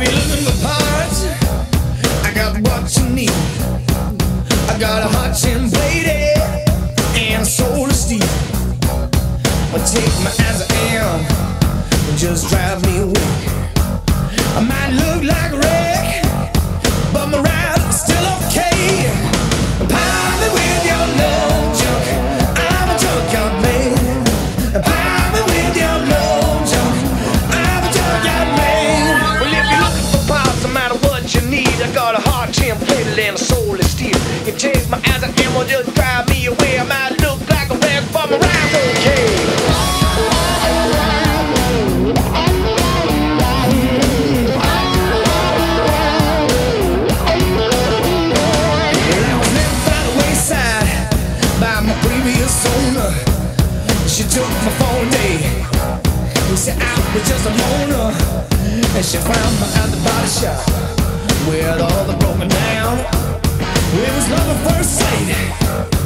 If you're looking for parts, I got what you need. I got a hot tin and a soul to steel. Well, take me as I am, just drive me You will just drive me away. I might look like a wreck, but my rhyme's okay. She took my phone day and said I was just a loner. And she found me at the body shop with all the broken down. Persuaded